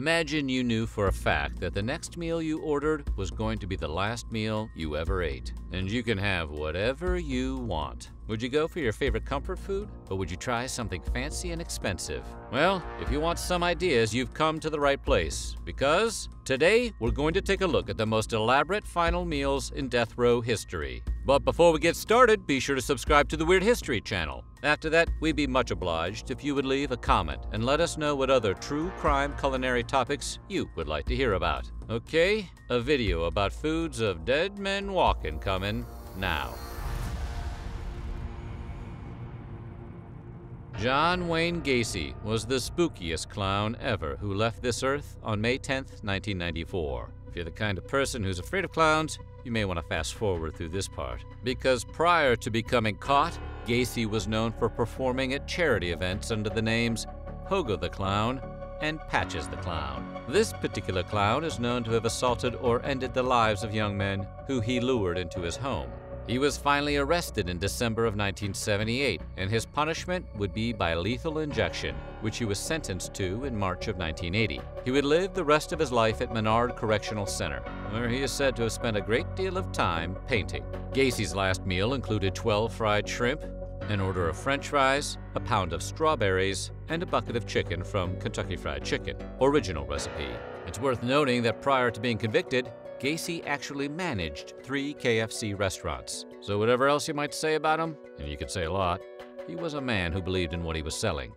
Imagine you knew for a fact that the next meal you ordered was going to be the last meal you ever ate, and you can have whatever you want. Would you go for your favorite comfort food, or would you try something fancy and expensive? Well, if you want some ideas, you've come to the right place, because today we're going to take a look at the most elaborate final meals in death row history. But before we get started, be sure to subscribe to the Weird History channel. After that, we'd be much obliged if you would leave a comment and let us know what other true crime culinary topics you would like to hear about. Okay, a video about foods of dead men walking coming now. John Wayne Gacy was the spookiest clown ever who left this earth on May 10, 1994. If you're the kind of person who's afraid of clowns, you may want to fast forward through this part. Because prior to becoming caught, Gacy was known for performing at charity events under the names Pogo the Clown and Patches the Clown. This particular clown is known to have assaulted or ended the lives of young men who he lured into his home. He was finally arrested in December of 1978, and his punishment would be by lethal injection, which he was sentenced to in March of 1980. He would live the rest of his life at Menard Correctional Center, where he is said to have spent a great deal of time painting. Gacy's last meal included 12 fried shrimp, an order of french fries, a pound of strawberries, and a bucket of chicken from Kentucky Fried Chicken, original recipe. It's worth noting that prior to being convicted, Gacy actually managed three KFC restaurants. So whatever else you might say about him, and you could say a lot, he was a man who believed in what he was selling.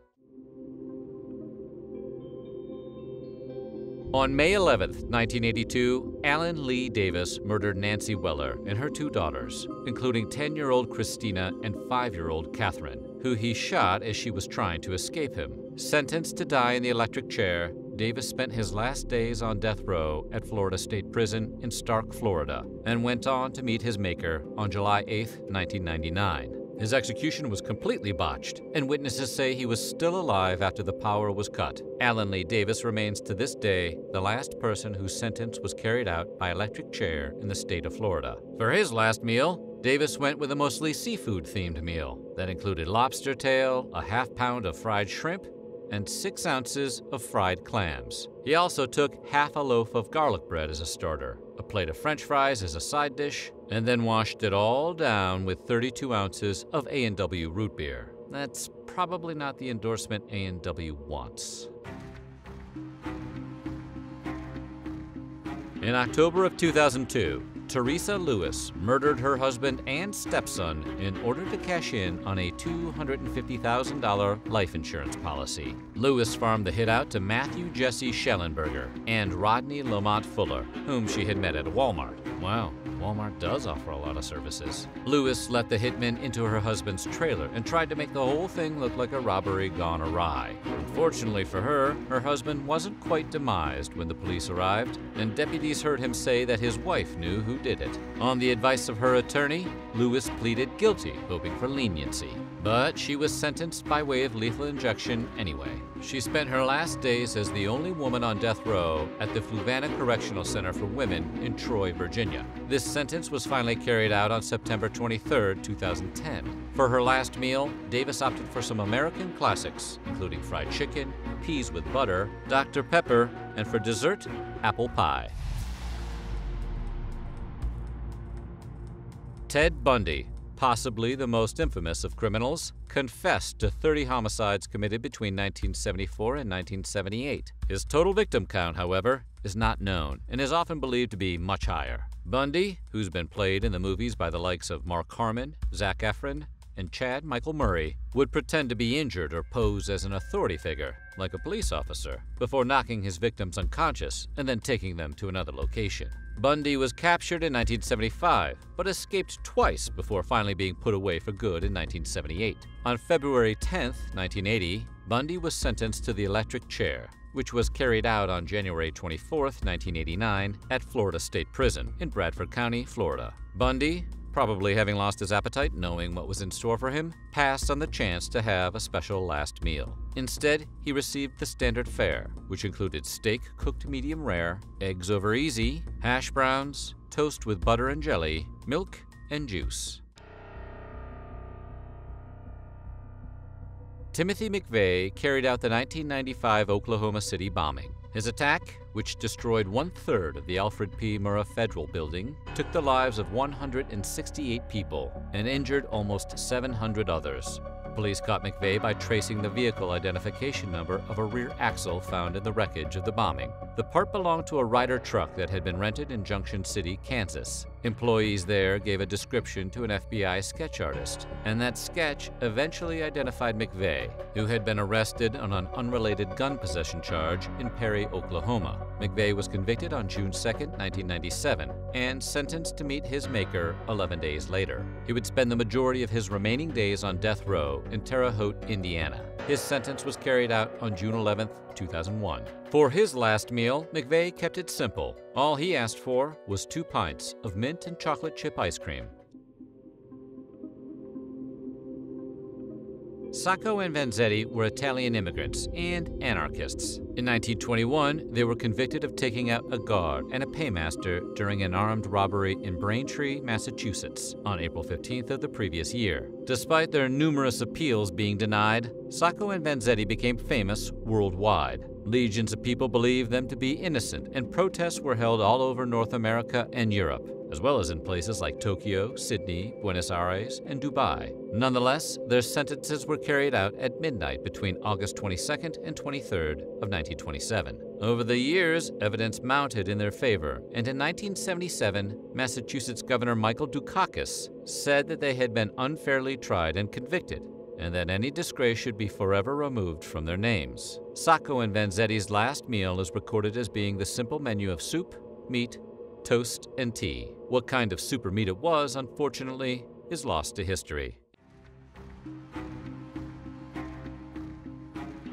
On May 11, 1982, Alan Lee Davis murdered Nancy Weller and her two daughters, including 10-year-old Christina and 5-year-old Catherine, who he shot as she was trying to escape him. Sentenced to die in the electric chair, Davis spent his last days on death row at Florida State Prison in Starke, Florida, and went on to meet his maker on July 8, 1999. His execution was completely botched, and witnesses say he was still alive after the power was cut. Alan Lee Davis remains to this day the last person whose sentence was carried out by electric chair in the state of Florida. For his last meal, Davis went with a mostly seafood-themed meal that included lobster tail, a half pound of fried shrimp, and six ounces of fried clams. He also took half a loaf of garlic bread as a starter, a plate of french fries as a side dish, and then washed it all down with 32 ounces of A&W root beer. That's probably not the endorsement A&W wants. In October of 2002, Teresa Lewis murdered her husband and stepson in order to cash in on a $250,000 life insurance policy. Lewis farmed the hit out to Matthew Jesse Shallenberger and Rodney Lamont Fuller, whom she had met at Walmart. Wow, Walmart does offer a lot of services. Lewis let the hitmen into her husband's trailer and tried to make the whole thing look like a robbery gone awry. Unfortunately for her, her husband wasn't quite demised when the police arrived, and deputies heard him say that his wife knew who did it. On the advice of her attorney, Lewis pleaded guilty, hoping for leniency. But she was sentenced by way of lethal injection anyway. She spent her last days as the only woman on death row at the Fluvanna Correctional Center for Women in Troy, Virginia. This sentence was finally carried out on September 23, 2010. For her last meal, Davis opted for some American classics, including fried chicken, peas with butter, Dr. Pepper, and for dessert, apple pie. Ted Bundy, possibly the most infamous of criminals, confessed to 30 homicides committed between 1974 and 1978. His total victim count, however, is not known and is often believed to be much higher. Bundy, who's been played in the movies by the likes of Mark Harmon, Zac Efron, and Chad Michael Murray, would pretend to be injured or pose as an authority figure, like a police officer, before knocking his victims unconscious and then taking them to another location. Bundy was captured in 1975, but escaped twice before finally being put away for good in 1978. On February 10, 1980, Bundy was sentenced to the electric chair, which was carried out on January 24, 1989, at Florida State Prison in Bradford County, Florida. Bundy, probably having lost his appetite knowing what was in store for him, passed on the chance to have a special last meal. Instead, he received the standard fare, which included steak cooked medium rare, eggs over easy, hash browns, toast with butter and jelly, milk, and juice. Timothy McVeigh carried out the 1995 Oklahoma City bombing. His attack, which destroyed one third of the Alfred P. Murrah Federal Building, took the lives of 168 people and injured almost 700 others. Police caught McVeigh by tracing the vehicle identification number of a rear axle found in the wreckage of the bombing. The part belonged to a Ryder truck that had been rented in Junction City, Kansas. Employees there gave a description to an FBI sketch artist, and that sketch eventually identified McVeigh, who had been arrested on an unrelated gun possession charge in Perry, Oklahoma. McVeigh was convicted on June 2, 1997, and sentenced to meet his maker 11 days later. He would spend the majority of his remaining days on death row in Terre Haute, Indiana. His sentence was carried out on June 11, 2001. For his last meal, McVeigh kept it simple. All he asked for was two pints of mint and chocolate chip ice cream. Sacco and Vanzetti were Italian immigrants and anarchists. In 1921, they were convicted of taking out a guard and a paymaster during an armed robbery in Braintree, Massachusetts, on April 15th of the previous year. Despite their numerous appeals being denied, Sacco and Vanzetti became famous worldwide. Legions of people believed them to be innocent, and protests were held all over North America and Europe as well as in places like Tokyo, Sydney, Buenos Aires, and Dubai. Nonetheless, their sentences were carried out at midnight between August 22nd and 23rd of 1927. Over the years, evidence mounted in their favor, and in 1977, Massachusetts Governor Michael Dukakis said that they had been unfairly tried and convicted and that any disgrace should be forever removed from their names. Sacco and Vanzetti's last meal is recorded as being the simple menu of soup, meat, toast, and tea. What kind of super meat it was, unfortunately, is lost to history.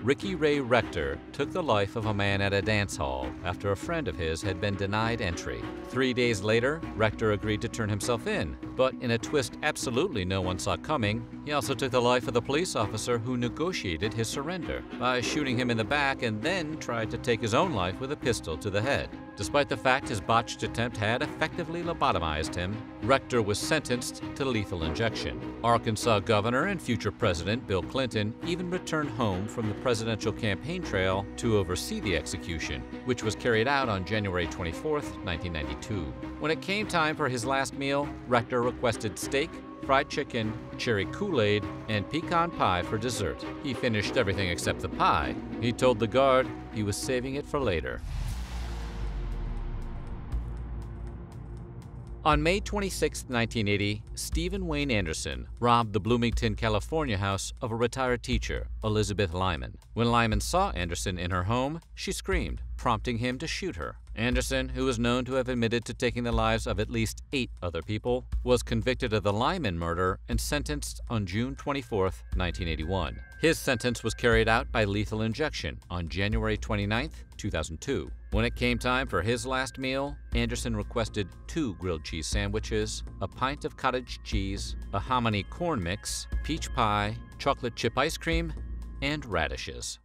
Ricky Ray Rector took the life of a man at a dance hall after a friend of his had been denied entry. Three days later, Rector agreed to turn himself in, but in a twist absolutely no one saw coming, he also took the life of the police officer who negotiated his surrender by shooting him in the back and then tried to take his own life with a pistol to the head. Despite the fact his botched attempt had effectively lobotomized him, Rector was sentenced to lethal injection. Arkansas Governor and future President Bill Clinton even returned home from the presidential campaign trail to oversee the execution, which was carried out on January 24, 1992. When it came time for his last meal, Rector requested steak, fried chicken, cherry Kool Aid, and pecan pie for dessert. He finished everything except the pie. He told the guard he was saving it for later. On May 26, 1980, Stephen Wayne Anderson robbed the Bloomington, California house of a retired teacher, Elizabeth Lyman. When Lyman saw Anderson in her home, she screamed, prompting him to shoot her. Anderson, who was known to have admitted to taking the lives of at least eight other people, was convicted of the Lyman murder and sentenced on June 24, 1981. His sentence was carried out by lethal injection on January 29, 2002. When it came time for his last meal, Anderson requested two grilled cheese sandwiches, a pint of cottage cheese, a hominy corn mix, peach pie, chocolate chip ice cream, and radishes.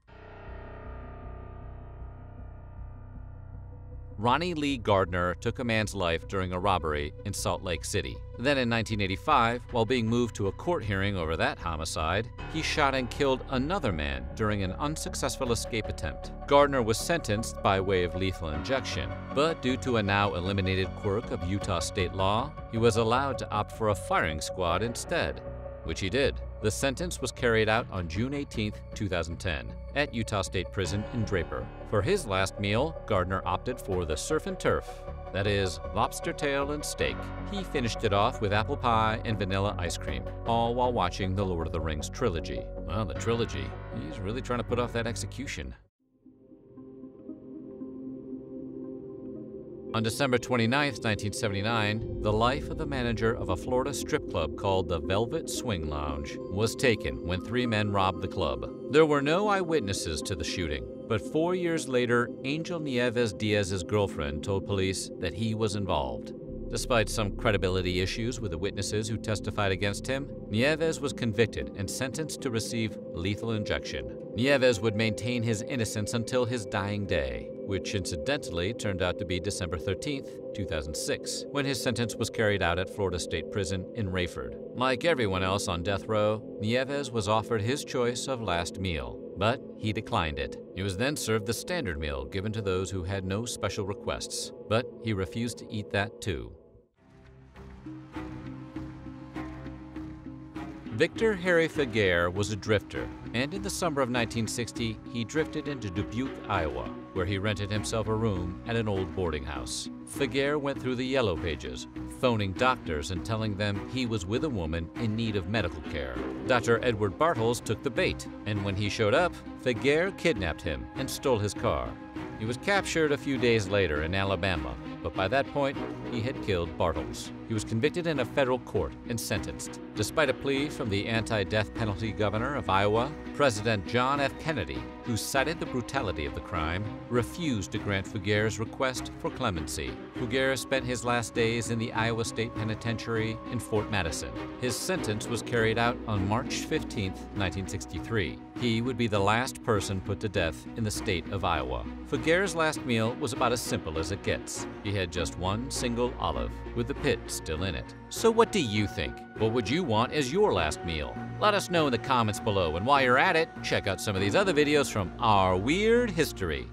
Ronnie Lee Gardner took a man's life during a robbery in Salt Lake City. Then in 1985, while being moved to a court hearing over that homicide, he shot and killed another man during an unsuccessful escape attempt. Gardner was sentenced by way of lethal injection, but due to a now eliminated quirk of Utah state law, he was allowed to opt for a firing squad instead, which he did. The sentence was carried out on June 18, 2010, at Utah State Prison in Draper. For his last meal, Gardner opted for the surf and turf, that is, lobster tail and steak. He finished it off with apple pie and vanilla ice cream, all while watching the Lord of the Rings trilogy. Well, the trilogy. He's really trying to put off that execution. On December 29, 1979, the life of the manager of a Florida strip club called the Velvet Swing Lounge was taken when three men robbed the club. There were no eyewitnesses to the shooting, but four years later, Angel Nieves Diaz's girlfriend told police that he was involved. Despite some credibility issues with the witnesses who testified against him, Nieves was convicted and sentenced to receive lethal injection. Nieves would maintain his innocence until his dying day which incidentally turned out to be December 13, 2006, when his sentence was carried out at Florida State Prison in Raiford. Like everyone else on death row, Nieves was offered his choice of last meal but he declined it. He was then served the standard meal given to those who had no special requests, but he refused to eat that too. Victor Harry Feguer was a drifter, and in the summer of 1960, he drifted into Dubuque, Iowa, where he rented himself a room at an old boarding house. Feguer went through the yellow pages, phoning doctors and telling them he was with a woman in need of medical care. Dr. Edward Bartels took the bait, and when he showed up, Feguer kidnapped him and stole his car. He was captured a few days later in Alabama, but by that point, he had killed Bartels. He was convicted in a federal court and sentenced. Despite a plea from the anti-death penalty governor of Iowa, President John F. Kennedy, who cited the brutality of the crime, refused to grant Feguer's request for clemency. Feguer spent his last days in the Iowa State Penitentiary in Fort Madison. His sentence was carried out on March 15, 1963. He would be the last person put to death in the state of Iowa. Feguer's last meal was about as simple as it gets. He had just one single olive, with the pit still in it. So what do you think? What would you want as your last meal? Let us know in the comments below, and while you're at it, check out some of these other videos from our weird history.